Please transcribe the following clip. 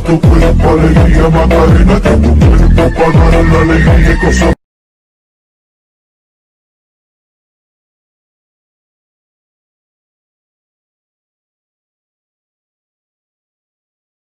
tu cuerpo alegría Macarena, que tu cuerpo para dar la alegría y cosas